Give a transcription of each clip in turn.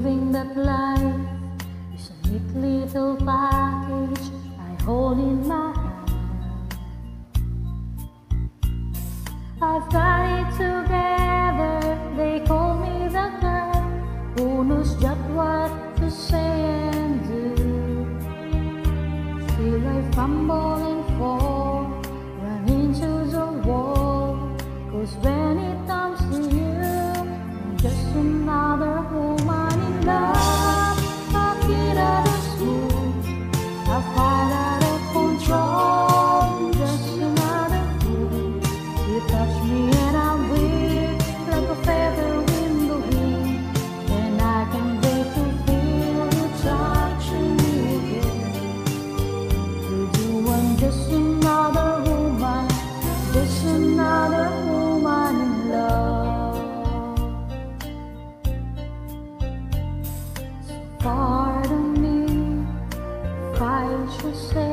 Living that life is a neat little package I hold in my hand. I've got it together, they call me the girl who knows just what to say and do. Still I fumble and fall, run into the wall, cause when it part of me finds say.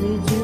You.